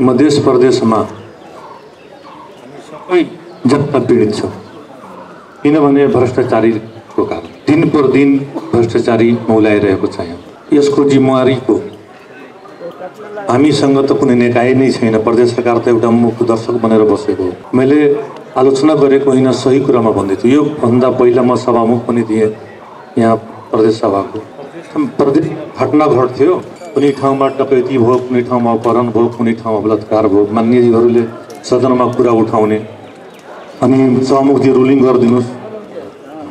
मधेस प्रदेशमा सबै जनता पीडित छ। किनभने भ्रष्टाचारीको कारण दिन पर दिन भ्रष्टाचारी मौलाइरहेको छ यहाँ। यसको जिम्मेवारीको हामीसँग त कुनै निकाय नै छैन। प्रदेश सरकार त एउटा मुख दर्शक बनेर बसेको हो। मैले आलोचना गरेको होइन सही कुरामा भन्दै थिएँ योभन्दा पहिला म सभामुख पनि थिएँ। यहाँ प्रदेश सभाको। प्रदेश घटना घट्थ्यो। कुनै ठाउँमा डकैती भयो कुनै ठाउँमा अपहरण भयो कुनै ठाउँमा बलात्कार भयो मान्यजीहरूले सदनमा कुरा उठाउने। अनि सभामुखजी रुलिङ गरिदिनुहोस्।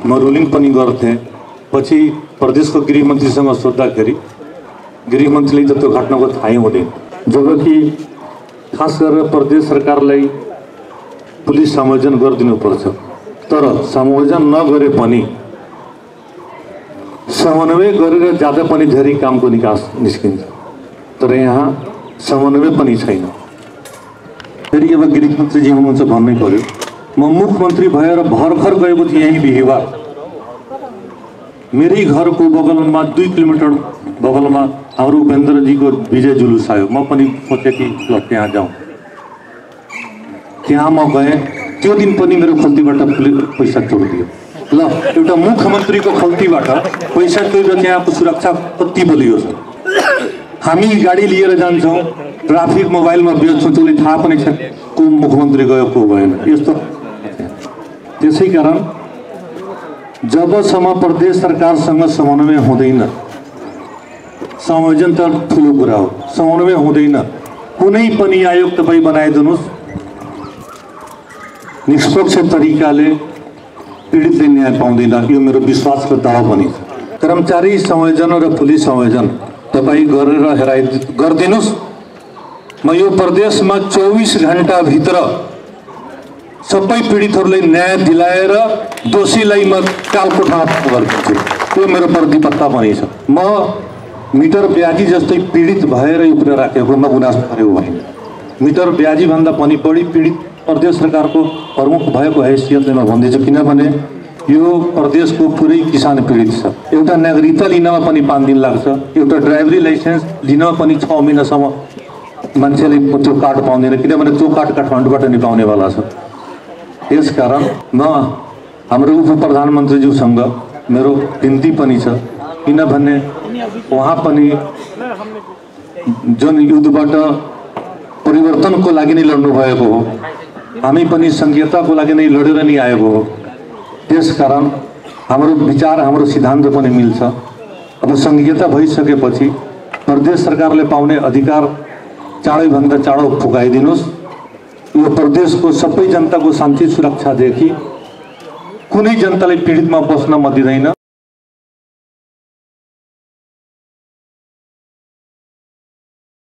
म रुलिङ पनि गर्थेँ। पछि प्रदेशको गृहमन्त्रीसँग सोद्धाखेरि गृहमन्त्रीले त्यो घटनाको थाहै हुँदैन। जबकि खास गरेर प्रदेश सरकारलाई पुलिस संयोजन गरिदिनुपर्छ। तर संयोजन नगरे पनि समन्वय गरेर जाँदा पनि धेरै कामको निकास निस्किन्छ। तर यहाँ समन्वय पनि छैन। फेरि अब गृहमन्त्रीजी हुनुहुन्छ भन्नै पर्यो म मुख्यमन्त्री भएर भर्खर गएको थिएँ यहीँ बिहिबार। मेरै घरको बगलमा दुई किलोमिटर बगलमा हाम्रो उपेन्द्रजीको विजय जुलुस आयो। म पनि सोचेँ कि ल त्यहाँ जाउँ। त्यहाँ म गएँ। त्यो दिन पनि मेरो खल्तीबाट पुलिस पैसा चोरिदियो। ल एउटा मुख्यमन्त्रीको खल्तीबाट पैसा चोरेर त्यहाँको सुरक्षा कति बलियो छ? हामी गाडी लिएर जान्छौँ ट्राफिक मोबाइलमा बेच्छौँ त्यसले थाहा पनि छ को मुख्यमन्त्री गयो को भएन। यस्तो। त्यसै कारण जबसम्म प्रदेश सरकारसँग समन्वय हुँदैन संयोजन त ठुलो कुरा हो। समन्वय हुँदैन। कुनै पनि आयोग तपाईँ बनाइदिनुहोस्। निष्पक्ष तरिकाले पीडितले न्याय पाउँदैन यो मेरो विश्वासको दावा पनि कर्मचारी संयोजन र पुलिस संयोजन तपाईँ गरेर हेराइ गरिदिनुहोस् म यो प्रदेशमा चौबिस घन्टाभित्र सबै पीडितहरूलाई न्याय दिलाएर दोषीलाई म कालकोठामा गरिदिन्छु त्यो मेरो प्रतिबद्धता पनि छ म मिटर ब्याजी जस्तै पीडित भएर यो कुरा राखेको म गुनासो गरेको होइन मिटर ब्याजीभन्दा पनि बढी पीडित प्रदेश सरकारको प्रमुख भएको हैसियतले म भन्दैछु किनभने यो प्रदेशको पुरै किसान पीडित छ। एउटा नागरिकता लिनमा पनि पाँच दिन लाग्छ। एउटा ड्राइभरी लाइसेन्स लिनमा पनि छ महिनासम्म मान्छेले त्यो कार्ड पाउँदैन किनभने त्यो कार्ड काठमाडौँबाट नि पाउनेवाला छ। त्यसकारण म हाम्रो उप प्रधानमन्त्रीज्यूसँग मेरो बिन्ती पनि छ किनभने उहाँ पनि जुन युद्धबाट परिवर्तनको लागि नै लड्नु भएको हो। हामी पनि सङ्घीयताको लागि नै लडेर नै आएको हो त्यसकारण हाम्रो विचार हाम्रो सिद्धान्त पनि मिल्छ अब सङ्घीयता भइसकेपछि प्रदेश सरकारले पाउने अधिकार चाँडैभन्दा चाँडो पुगाइदिनुहोस् यो प्रदेशको सबै जनताको शान्ति सुरक्षादेखि कुनै जनतालाई पीडितमा बस्न म दिँदैन